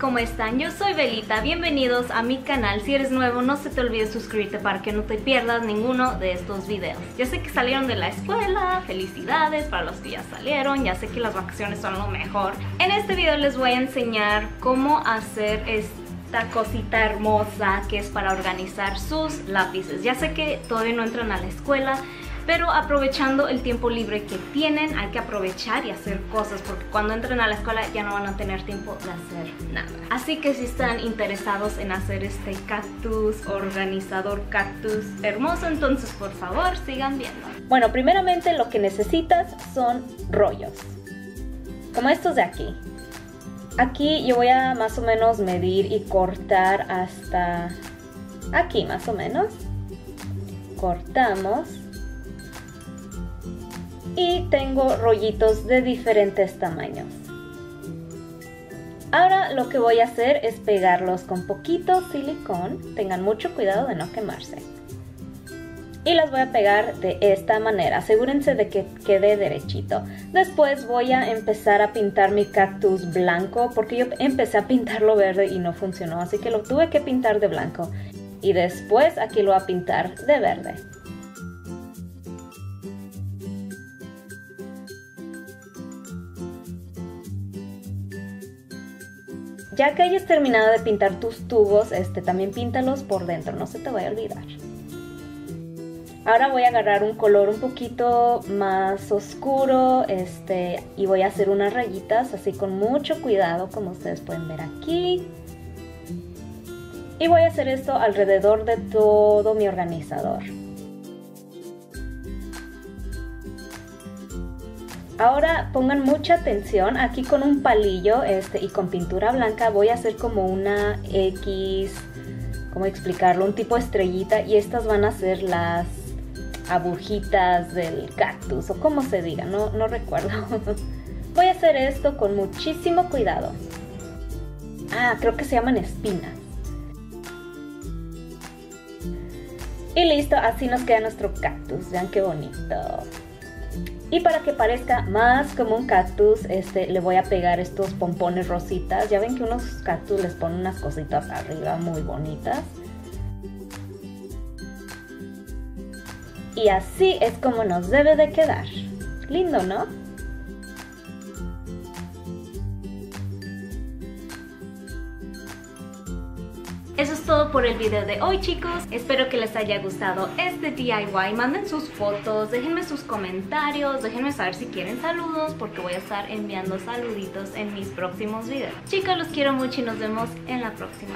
¿cómo están? Yo soy Belita, bienvenidos a mi canal. Si eres nuevo, no se te olvide suscribirte para que no te pierdas ninguno de estos videos. Ya sé que salieron de la escuela, felicidades para los que ya salieron, ya sé que las vacaciones son lo mejor. En este video les voy a enseñar cómo hacer esta cosita hermosa que es para organizar sus lápices. Ya sé que todavía no entran a la escuela, pero aprovechando el tiempo libre que tienen, hay que aprovechar y hacer cosas, porque cuando entren a la escuela ya no van a tener tiempo de hacer nada. Así que si están interesados en hacer este cactus, organizador cactus hermoso, entonces por favor sigan viendo. Bueno, primeramente lo que necesitas son rollos, como estos de aquí. Aquí yo voy a más o menos medir y cortar hasta aquí más o menos. Cortamos y tengo rollitos de diferentes tamaños. Ahora lo que voy a hacer es pegarlos con poquito silicón, tengan mucho cuidado de no quemarse. Y las voy a pegar de esta manera, asegúrense de que quede derechito. Después voy a empezar a pintar mi cactus blanco porque yo empecé a pintarlo verde y no funcionó, así que lo tuve que pintar de blanco. Y después aquí lo voy a pintar de verde. Ya que hayas terminado de pintar tus tubos, este, también píntalos por dentro, no se te vaya a olvidar. Ahora voy a agarrar un color un poquito más oscuro este, y voy a hacer unas rayitas así con mucho cuidado como ustedes pueden ver aquí. Y voy a hacer esto alrededor de todo mi organizador. Ahora pongan mucha atención, aquí con un palillo este, y con pintura blanca voy a hacer como una X, ¿cómo explicarlo? Un tipo estrellita y estas van a ser las agujitas del cactus o como se diga, no, no recuerdo. voy a hacer esto con muchísimo cuidado. Ah, creo que se llaman espinas. Y listo, así nos queda nuestro cactus. Vean qué bonito. Y para que parezca más como un cactus, este, le voy a pegar estos pompones rositas. Ya ven que unos cactus les ponen unas cositas arriba muy bonitas. Y así es como nos debe de quedar. Lindo, ¿no? Eso es todo por el video de hoy chicos, espero que les haya gustado este DIY, manden sus fotos, déjenme sus comentarios, déjenme saber si quieren saludos porque voy a estar enviando saluditos en mis próximos videos. Chicos, los quiero mucho y nos vemos en la próxima.